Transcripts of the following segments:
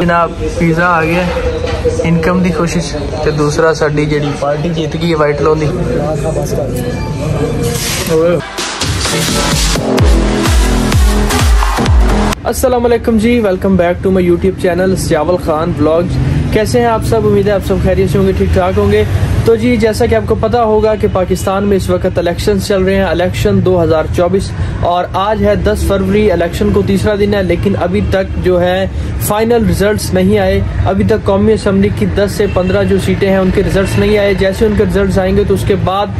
जनाब पिज़्ज़ा आ गया इनकम की कोशिश तो दूसरा साड़ी जी पार्टी जीत गई वाइट लोन की Aslam ji welcome back to my YouTube channel सियावल Khan blog कैसे हैं आप सब? उम्मीद है आप सब खैरियत से होंगे ठीक ठाक होंगे। तो जी, जैसा कि आपको पता होगा कि पाकिस्तान में इस वक्त इलेक्शन चल रहे हैं इलेक्शन 2024 और आज है 10 फरवरी इलेक्शन को तीसरा दिन है, लेकिन अभी तक जो है फाइनल रिजल्ट्स नहीं आए। अभी तक कौमी असम्बली की 10 से 15 जो सीटें हैं, उनके रिजल्ट्स नहीं आए। जैसे उनके रिजल्ट्स आएँगे तो उसके बाद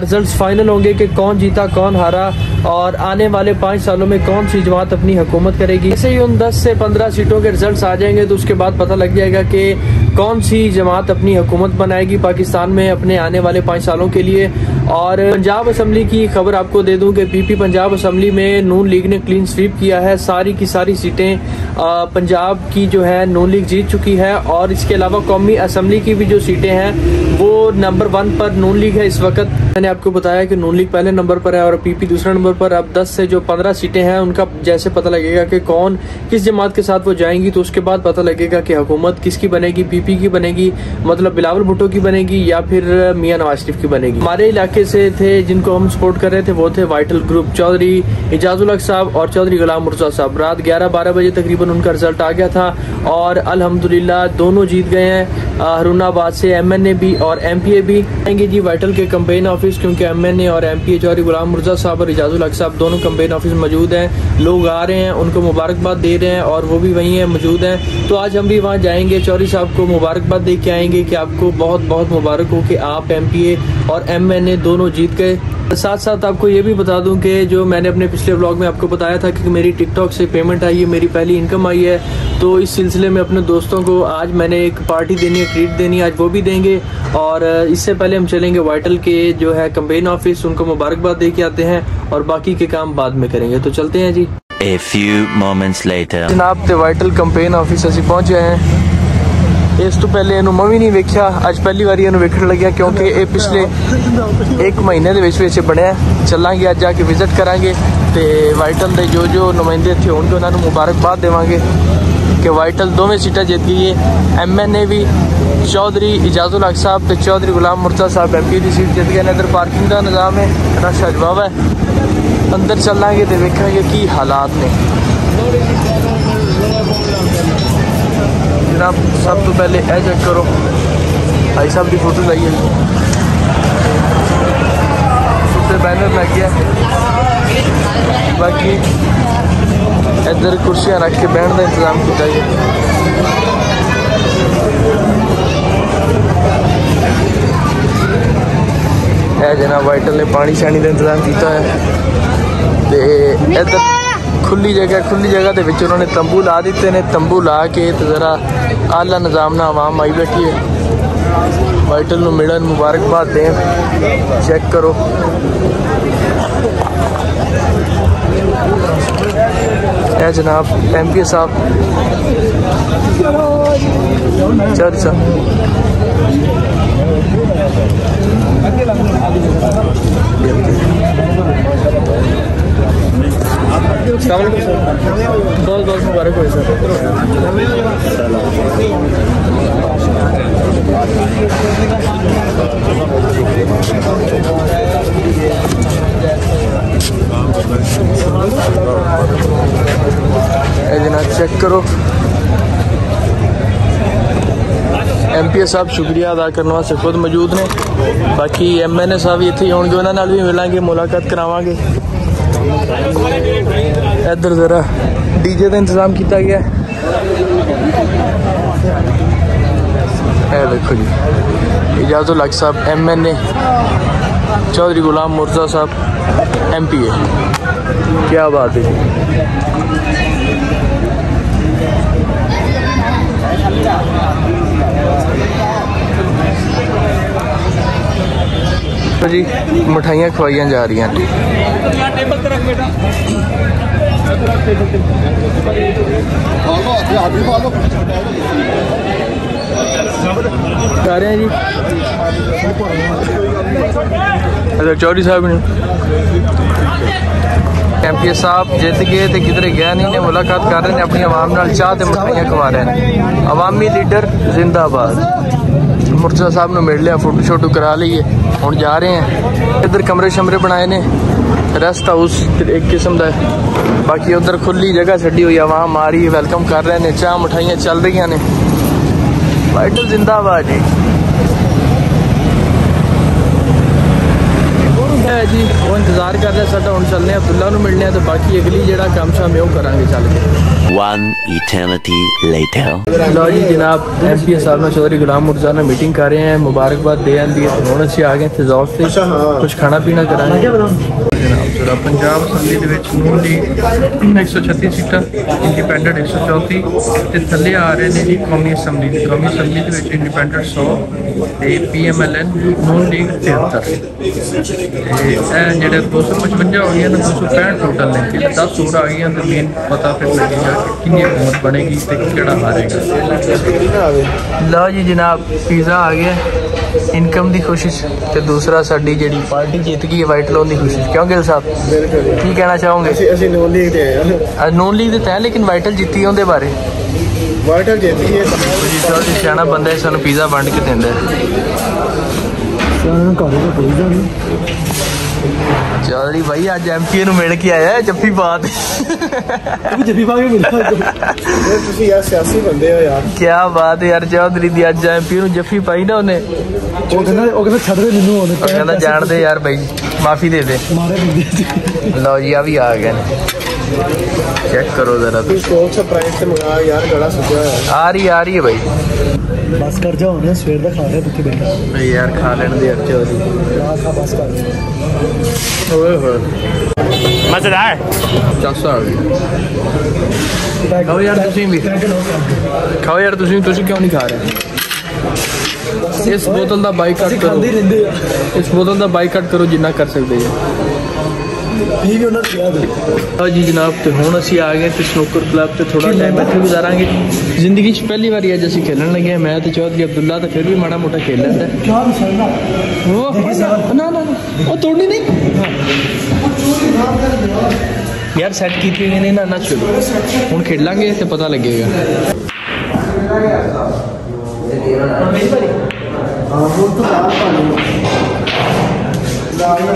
रिजल्ट्स फाइनल होंगे कि कौन जीता, कौन हारा। और आने वाले पाँच सालों में कौन सी जमात अपनी हुकूमत करेगी? ऐसे ही उन 10 से 15 सीटों के रिज़ल्ट आ जाएँगे तो उसके बाद पता लग जाएगा कि कौन सी जमात अपनी हुकूमत बनाएगी पाकिस्तान में अपने आने वाले पाँच सालों के लिए। और पंजाब असम्बली की खबर आपको दे दूँ कि पीपी पंजाब असम्बली में नून लीग ने क्लीन स्वीप किया है। सारी की सारी सीटें पंजाब की जो है नून लीग जीत चुकी है और इसके अलावा कौमी असम्बली की भी जो सीटें हैं, वो नंबर वन पर नून लीग है इस वक्त। मैंने आपको बताया कि नून लीग पहले नंबर पर है और पीपी दूसरा नंबर पर। अब 10 से जो 15 सीटें हैं, उनका जैसे पता लगेगा कि कौन किस जमात के साथ वो जाएँगी तो उसके बाद पता लगेगा कि हुकूमत किसकी बनेगी, पीपी की बनेगी मतलब बिलावल भुट्टो की बनेगी या फिर मियाँ नवाज़ शरीफ की बनेगी। हमारे इलाके से थे, जिनको हम सपोर्ट कर रहे थे, वो थे वाइटल ग्रुप। चौधरी इजाजुल साहब और चौधरी गुलाम मुर्जा साहब। रात ग्यारह बारह बजे तकरीबन उनका रिज़ल्ट आ गया था और अल्हम्दुलिल्लाह दोनों जीत गए हैं। हरूनाबाद से एम एन ए भी और एम पी ए भी। आएँगे जी वाइटल के कंपेन ऑफ़िस क्योंकि एम एन ए और M P A Chaudhry Ghulam Mirza Sahab और इजाजुल हक साहब दोनों कंपेन ऑफ़िस मौजूद हैं। लोग आ रहे हैं, उनको मुबारकबाद दे रहे हैं और वो भी वहीं हैं, मौजूद हैं। तो आज हम भी वहाँ जाएँगे। चौधरी साहब को मुबारकबाद दे के आएँगे कि आपको बहुत बहुत मुबारक हो कि आप एम पी ए और एम एन ए दोनों जीत गए। साथ साथ आपको ये भी बता दूँ कि जो मैंने अपने पिछले ब्लॉग में आपको बताया था कि मेरी टिकटॉक से पेमेंट आई है मेरी पहली इनकम इनकम आई है। तो इस सिलसिले में अपने दोस्तों को आज मैंने एक पार्टी देनी है ट्रीट देनी है आज वो भी देंगे। और इससे पहले हम चलेंगे वाइटल के जो है कंपेन ऑफ़िस उनको मुबारकबाद दे के आते हैं और बाकी के काम बाद में करेंगे। तो चलते हैं जी। ए फ्यू मोमेंट्स लेटर जनाब वाइटल कंपेन ऑफ़िस अभी पहुँच हैं। ਇਸ ਤੋਂ ਪਹਿਲੇ ਇਹਨੂੰ ਮੈਂ ਵੀ ਨਹੀਂ ਵੇਖਿਆ। ਅੱਜ ਪਹਿਲੀ ਵਾਰੀ ਇਹਨੂੰ ਵੇਖਣ ਲੱਗਿਆ ਕਿਉਂਕਿ ਇਹ ਪਿਛਲੇ 1 ਮਹੀਨੇ ਦੇ ਵਿੱਚ ਵਿੱਚ ਬਣਿਆ ਚੱਲਾਂਗੇ ਅੱਜ ਆ ਕੇ ਵਿਜ਼ਿਟ ਕਰਾਂਗੇ ਤੇ ਵਾਈਟਲ ਦੇ ਜੋ ਜੋ ਨੁਮਾਇੰਦੇ ਇੱਥੇ ਹੋਣਗੇ, ਉਹਨਾਂ ਨੂੰ ਮੁਬਾਰਕਬਾਦ ਦੇਵਾਂਗੇ ਕਿ ਵਾਈਟਲ ਦੋਵੇਂ ਸੀਟਾਂ ਜਿੱਤ ਗਈ ਹੈ। ਐਮਐਨਏ ਵੀ ਚੌਧਰੀ ਇਜਾਜ਼ੁਲ ਹਕ ਸਾਹਿਬ ਤੇ ਚੌਧਰੀ ਗੁਲਾਮ ਮੁਰਤਾ ਸਾਹਿਬ ਐਮਪੀ ਦੀ ਸੀਟ ਜਿੱਤ ਗਏ ਨੇ। ਇਧਰ ਪਾਰਕਿੰਗ ਦਾ ਨਿਜ਼ਾਮ ਹੈ, ਰਸ਼ ਅਜਵਾਬ ਹੈ। ਅੰਦਰ ਚੱਲਾਂਗੇ ਤੇ ਵੇਖਾਂਗੇ ਕੀ ਹਾਲਾਤ ਨੇ। जनाब, सब तो पहले ए चेक करो। भाई साहब की फ़ोटो लाइए उत्ते बैनर लग गया। बाकी इधर कुर्सियाँ रख के बहन का इंतज़ाम किया है जनाब वाइटल ने पानी शानी का इंतज़ाम किया है। इधर खुली जगह खुली जगह ਦੇ ਵਿੱਚ ਉਹਨਾਂ ਨੇ ਤੰਬੂ ਲਾ ਦਿੱਤੇ ਨੇ ਤੰਬੂ ਲਾ ਕੇ ਤੇ ਜ਼ਰਾ ਆਲਾ ਨਿਜ਼ਾਮ ਨਾਲ ਆਵਾਮ ਆਈ ਬੈਠੀ ਹੈ ਵਾਈਟਲ ਨੂੰ ਮਿਲਣ ਮੁਬਾਰਕਬਾਦ ਦੇਣ ਚੈੱਕ ਕਰੋ ਇਹ ਜਨਾਬ ਐਮਪੀ ਸਾਹਿਬ ਚਰ ਸਾਹਿਬ बहुत मुबारक हो सर जनाब चेक करो। एम पी ए साहब, शुक्रिया अदा करने वास्ते। खुद मौजूद ने। बाकी एम एन ए साहब इतने आने भी मिलेंगे, मुलाकात करावे इधर जरा डीजे का इंतज़ाम किया गया है। देखो जी Ijazul Haq Sahab M N A Chaudhry Ghulam Mirza Sahab M P ए क्या बात है जी। तो मिठाइयाँ खवाइया जा रही हैं। जी अच्छा, चौधरी साहब ने। एम पी ए साहब जित गए तो किधरे गया नहीं मुलाकात कर रहे हैं, अपनी आवाम चाह तो मिठाइया खवा रहे हैं। अवामी लीडर जिंदाबाद। मुरसा साहब ने मिल लिया, फ़ोटो शोटो करा लीए हूँ जा रहे हैं। इधर कमरे शमरे बनाए ने। ਰੈਸਟ ਹਾਊਸ ਇੱਕ ਕਿਸਮ ਦਾ ਹੈ ਬਾਕੀ ਉਧਰ ਖੁੱਲੀ ਜਗ੍ਹਾ ਛੱਡੀ ਹੋਈ ਆਵਾਮ ਆ ਰਹੀ ਹੈ ਵੈਲਕਮ ਕਰ ਰਹੇ ਨੇ ਚਾਹ ਮਠਾਈਆਂ ਚੱਲ ਰਹੀਆਂ ਨੇ ਵਾਈਟਲ ਜ਼ਿੰਦਾਬਾਦ ਜੀ ਹੈ ਜੀ ਉਹ ਇੰਤਜ਼ਾਰ ਕਰ ਰਿਹਾ ਸਾਡਾ ਹੁਣ ਚੱਲਨੇ ਆ ਅਬਦੁੱਲਾ ਨੂੰ ਮਿਲਨੇ ਆ ਤੇ ਬਾਕੀ ਅਗਲੀ ਜਿਹੜਾ ਕੰਮ ਸ਼ਾਮ ਹੈ ਉਹ ਕਰਾਂਗੇ ਚੱਲ ਕੇ One eternity later. ਲਓ ਜੀ ਜਨਾਬ ਐਮਪੀ ਸਾਹਿਬ ਨਾਲ ਚੌਧਰੀ ਗੁਲਾਮ ਮੁਰਜ਼ਾ ਨਾਲ ਮੀਟਿੰਗ ਕਰ ਰਹੇ ਹਾਂ ਮੁਬਾਰਕਬਾਦ ਦੇ ਆਂਦੀ ਹੈ ਹੁਣ ਅਸੀਂ ਆ ਗਏ ਤੇ ਜ਼ੌਰ ਤੇ ਕੁਝ ਖਾਣਾ ਪੀਣਾ ਕਰਾਂਗੇ ਜਨਾਬ ਜਿਹੜਾ ਪੰਜਾਬ ਅਸੈਂਬਲੀ ਦੇ ਵਿੱਚ ਨੂਨ ਦੀ 136 ਸੀਟਾਂ ਇੰਡੀਪੈਂਡੈਂਟ 134 ਤੇ ਥੱਲੇ ਆ ਰਹੇ ਨੇ ਜੀ ਕੌਮੀ ਅਸੈਂਬਲੀ ਦੇ ਕੌਮੀ ਅਸੈਂਬਲੀ ਦੇ ਵਿੱਚ ਇੰਡੀਪੈਂਡੈਂਟ 100 ਤੇ ਪੀਐਮਐਲਐਨ ਨੂਨ ਲੀਗ 73 ਤੇ ਇਹ ਜਿਹੜੇ 255 ਹੋ ਗਈਆਂ ਨੇ 265 ਟੋਟਲ ਨੇ। ਤੇ 10 ਹੋਰ ਆ ਗਈਆਂ ਤੇ ਮੇਨ ਪਤਾ ਫਿਰ ਲੱਗੇਗਾ ਕਿ ਕਿੰਨੀ ਹਕੂਮਤ ਬਣੇਗੀ ਤੇ ਕਿਹੜਾ ਹਾਰੇਗਾ। ਲਓ ਜੀ ਜਨਾਬ ਪੀਜ਼ਾ ਆ ਗਿਆ। ਇਨਕਮ ਦੀ ਕੋਸ਼ਿਸ਼ ਤੇ ਦੂਸਰਾ ਸਾਡੀ ਜਿਹੜੀ ਪਾਰਟੀ ਜਿੱਤ ਗਈ ਹੈ ਵਾਈਟ ਲੋਨ ਦੀ ਕੋਸ਼ਿਸ਼। ਕਿਉਂ ਗਿਲ ਸਾਹਿਬ? ਕੀ ਕਹਿਣਾ ਚਾਹੋਗੇ? ਅਸੀਂ ਅਸੀਂ ਨੋਨ ਲੀਗ ਤੇ ਆਏ ਹਾਂ ਨੂਨ ਲੀਗ ਦੇ ਤੈਂ ਲੇਕਿਨ ਵਾਈਟਲ ਜਿੱਤੀ ਉਹਦੇ ਬਾਰੇ। ਵਾਈਟਲ ਜਿੱਤ ਹੈ। ਜੀ ਸਿਆਣਾ ਬੰਦਾ ਹੈ ਸਾਨੂੰ ਪੀਜ਼ਾ ਵੰਡ ਕੇ ਦਿੰਦਾ ਹੈ। ਚੌਧਰੀ ਭਾਈ ਅੱਜ ਐਮਪੀ ਨੂੰ ਮਿਲ ਕੇ ਆਇਆ ਜੱਫੀ ਬਾਤ ਜੱਫੀ ਪਾ ਕੇ ਮਿਲਿਆ ਤੁਸੀਂ ਯਾਰ ਸਿਆਸੀ ਬੰਦੇ ਹੋ ਯਾਰ। ਕੀ ਬਾਤ ਹੈ ਯਾਰ ਚੌਧਰੀ ਦੀ ਅੱਜ ਐਮਪੀ ਨੂੰ ਜੱਫੀ ਪਾਈ ਨਾ ਉਹਨੇ। ਉਹ ਕਹਿੰਦਾ ਉਹ ਕਹਿੰਦਾ ਛੱਡ ਦੇ ਮੈਨੂੰ ਹੁਣ। ਉਹ ਕਹਿੰਦਾ ਜਾਣਦੇ ਯਾਰ ਭਾਈ ਮਾਫੀ ਦੇ ਦੇ। ਮਾਰੇ ਬੰਦੇ ਲਓ ਜੀ ਆ ਵੀ ਆ ਗਏ ਨੇ। ਚੈੱਕ ਕਰੋ ਜ਼ਰਾ ਤੂੰ ਕੋਲ ਸਰਪ੍ਰਾਈਜ਼ ਤੇ ਮੰਗਾ ਯਾਰ ਗਲਾ ਸੁੱਕਿਆ ਆ ਰਹੀ ਆ ਰਹੀ ਹੈ ਭਾਈ ਬਸ ਕਰ ਜਾ ਹੁਣ ਸਵੇਰ ਦਾ ਖਾ ਰਿਹਾ ਕਿੱਥੇ ਬੈਠਾ। ਨਹੀਂ ਯਾਰ ਖਾ ਲੈਣ ਦੇ ਯਾਰ ਚੌਧਰੀ ਆ ਖਾ ਬਸ ਕਰ। ਓਏ ਹੋਏ। Mazadar. ਚੱਸ ਆ ਗਈ। ਖਾਓ ਯਾਰ ਤੁਸੀਂ ਵੀ। ਖਾਓ ਯਾਰ ਤੁਸੀਂ ਤੁਸੀਂ ਕਿਉਂ ਨਹੀਂ ਖਾ ਰਹੇ? ਇਸ ਬੋਤਲ ਦਾ ਬਾਈਕਾਟ ਕਰੋ। ਇਸ ਬੋਤਲ ਦਾ ਬਾਈਕਾਟ ਕਰੋ ਜਿੰਨਾ ਕਰ ਸਕਦੇ ਜੀ ਇਹ ਵੀ ਉਹਨਾਂ ਨੂੰ ਯਾਦ ਹੈ ਲਓ ਜੀ ਜਨਾਬ ਤੇ ਹੁਣ ਅਸੀਂ ਆ ਗਏ ਤੇ ਸਨੋਕਰ ਕਲੱਬ ਤੇ ਥੋੜਾ ਟਾਈਮ ਇੱਥੇ ਗੁਜ਼ਾਰਾਂਗੇ ਜ਼ਿੰਦਗੀ 'ਚ ਪਹਿਲੀ ਵਾਰੀ ਅੱਜ ਅਸੀਂ ਖੇਲਣ ਲੱਗੇ ਹਾਂ ਮੈਂ ਤੇ ਚੌਧਰੀ ਅਬਦੁੱਲਾ ਤਾਂ ਫਿਰ ਵੀ ਮਾੜਾ ਮੋਟਾ ਖੇਲ ਲੈਂਦਾ ਹੈ। ਚਾਹ ਵੀ ਸੰਗਾ ਉਹ ਨਾ ਨਾ ਨਾ, ਉਹ ਤੋੜਨੀ ਨਹੀਂ ਯਾਰ ਸੈੱਟ ਕੀਤੀ ਹੋਈ ਨੇ ਨਾ ਨਾ ਚਲੋ ਹੁਣ ਖੇਡਾਂਗੇ ਤੇ ਪਤਾ ਲੱਗੇਗਾ ਹਾਂ ਹੁਣ ਤੋਂ ਲਾਲ ਪਾਣੀ ਲਾਲ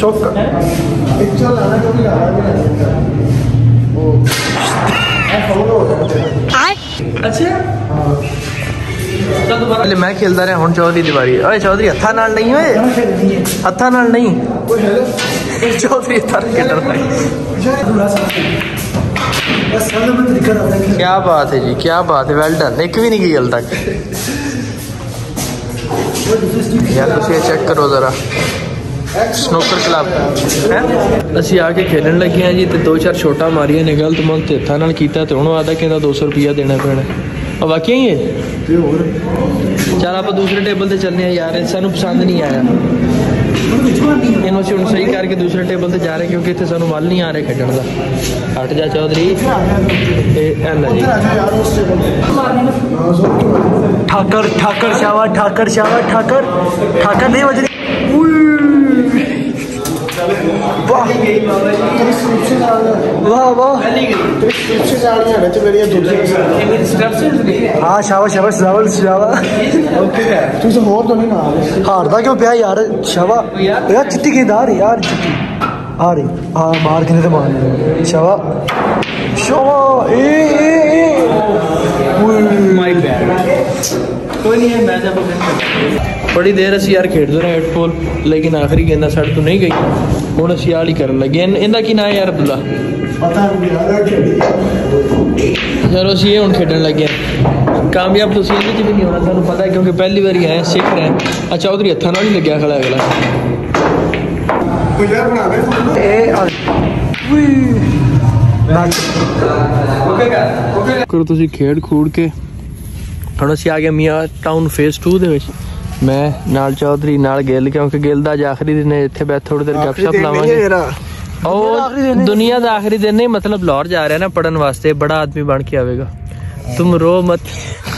चौक का। अच्छा। मैं खेलता रहा हूँ चौधरी दीवारी अरे चौधरी हथा नाल नहीं हो हथा नाल नहीं। चौधरी हथा खेल क्या बात है जी क्या बात है। वेल डन एक भी नहीं गल तक। यार चेक करो ज़रा। ਸਨੋਕਰ ਕਲੱਬ ਹੈ ਅਸੀਂ ਆ ਕੇ ਖੇਡਣ ਲੱਗੇ ਆ ਜੀ ਤੇ ਦੋ ਚਾਰ ਛੋਟਾ ਮਾਰੀਆਂ ਨੇ ਗਲਤ ਮਨ ਤੇ ਹੱਥਾਂ ਨਾਲ ਕੀਤਾ ਤੇ ਹੁਣ ਆਦਾ ਕਹਿੰਦਾ 200 ਰੁਪਿਆ ਦੇਣਾ ਪੈਣਾ ਆ ਵਾਕਿਆ ਹੀ ਹੈ ਤੇ ਹੋਰ ਚਲ ਆਪਾਂ ਦੂਸਰੇ ਟੇਬਲ ਤੇ ਚੱਲਨੇ ਆ ਯਾਰ ਇਹ ਸਾਨੂੰ ਪਸੰਦ ਨਹੀਂ ਆਇਆ ਇਹਨੂੰ ਅਸੀਂ ਹੁਣ ਸਹੀ ਕਰਕੇ ਦੂਸਰੇ ਟੇਬਲ ਤੇ ਜਾ ਰਹੇ ਕਿਉਂਕਿ ਇੱਥੇ ਸਾਨੂੰ ਵੱਲ ਨਹੀਂ ਆ ਰਿਹਾ ਖੇਡਣ ਦਾ ਹਟ ਜਾ ਚੌਧਰੀ ਇਹ ਐ ਲੈ ਜੀ ਠਾਕਰ ਠਾਕਰ ਸ਼ਾਵਾ ਠਾਕਰ ਸ਼ਾਵਾ ਠਾਕਰ ਠਾਕਰ ਨਹੀਂ ਵਜਦੀ वाह वाह हाँ शाबाश शाबाश शाबाश शाबा तू इसे होर तो नहीं ना हारदा क्यों पिया यार शाबा यार चिट्टी की दार यार चिट्टी आ रही हाँ मार के तो मार शाबा शाबा ए ए ए माय बैड कोई नहीं है मैं जब ਬੜੀ ਦੇਰ ਅਸੀਂ ਯਾਰ ਖੇਡਦੇ ਰਹੇ ਹੈਡਫੋਨ ਲੇਕਿਨ ਆਖਰੀ ਗੇਂਦਾਂ ਸਾਡੇ ਤੋਂ ਨਹੀਂ ਗਈ ਹੁਣ ਅਸੀਂ ਆਲੀ ਕਰਨ ਲੱਗੇ ਇਹਨ- ਇਹਦਾ ਕੀ ਨਾਂ ਹੈ ਯਾਰ ਅਬਦੁੱਲਾ ਪਤਾ ਨਹੀਂ ਯਾਰ ਖੇਡੀ ਚਲੋ ਅਸੀਂ ਇਹ ਹੁਣ ਖੇਡਣ ਲੱਗੇ ਹਾਂ ਕਾਮਯਾਬ ਤੁਸੀਂ ਇਹਦੇ 'ਚ ਵੀ ਨਹੀਂ ਹੋਣਾ ਤੁਹਾਨੂੰ ਪਤਾ ਹੈ ਕਿਉਂਕਿ ਪਹਿਲੀ ਵਾਰੀ ਆਏ ਸਿੱਖ ਰਹੇ ਹਾਂ। ਆ ਚੌਧਰੀ ਹੱਥਾਂ ਨਾਲ ਹੀ ਲੱਗਿਆ ਖੜਾ ਅਗਲਾ ਕੋਈ ਯਾਰ ਬਣਾ ਦੇ ਫੋਟੋ ਇਹ ਆ ਉਈ ਨੱਚ ਕਰੋ ਤੁਸੀਂ ਖੇਡ ਖੂੜ ਕੇ ਹੁਣ ਅਸੀਂ ਆ ਗਏ ਮੀਆਂ ਟਾਊਨ ਫੇਸ 2 ਦੇ ਵਿੱਚ ਮੈਂ ਨਾਲ ਚੌਧਰੀ ਨਾਲ ਗਿੱਲ ਕਿਉਂਕਿ ਗਿੱਲ ਦਾ ਅੱਜ ਆਖਰੀ ਦਿਨ ਹੈ ਇੱਥੇ ਬੈਠ ਥੋੜੀ ਦੇਰ ਗੱਪਸ਼ਪ ਲਾਵਾਂਗੇ ਮੇਰਾ ਉਹ ਦੁਨੀਆ ਦਾ ਆਖਰੀ ਦਿਨ ਨਹੀਂ मतलब लाहौर जा रहे हैं ना पढ़ने वास्ते बड़ा आदमी बन के आवेगा तुम रो मत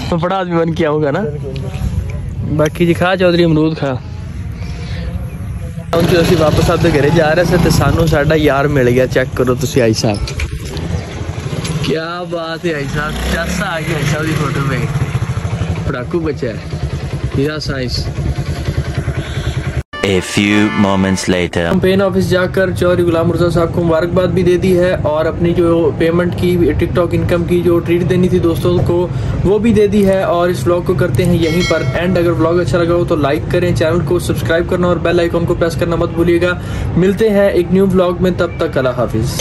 मैं बड़ा आदमी बन के आऊंगा ना ਬਾਕੀ ਜੀ ਖਾ ਚੌਧਰੀ ਅਮਰੂਦ ਖਾ ਹੁਣ ਜੋ ਅਸੀਂ ਵਾਪਸ ਆਪਦੇ ਘਰੇ ਜਾ ਰਹੇ ਸੀ ਤੇ ਸਾਨੂੰ ਸਾਡਾ ਯਾਰ ਮਿਲ ਗਿਆ ਚੈੱਕ ਕਰੋ ਤੁਸੀਂ ਆਈ ਸਾਹਿਬ ਕੀ ਬਾਤ ਹੈ ਆਈ ਸਾਹਿਬ ਚਾਸਾ ਆ ਗਿਆ ਆਈ ਸਾਹਿਬ ਦੀ ਫੋਟੋ ਵਿੱਚ ਪੜਾਕੂ ਬੱਚਾ ਹੈ हीरा साइज़ A few moments later. Office जाकर चौधरी गुलाम मुर्जा साहब को मुबारकबाद भी दे दी है और अपनी जो पेमेंट की टिकटॉक इनकम की जो ट्रीट देनी थी दोस्तों को वो भी दे दी है और इस व्लॉग को करते हैं यहीं पर एंड अगर व्लॉग अच्छा लगा हो तो लाइक करें चैनल को सब्सक्राइब करना और बेल आइकॉन को प्रेस करना मत भूलिएगा। मिलते हैं एक न्यू ब्लॉग में तब तक अला हाफिज़।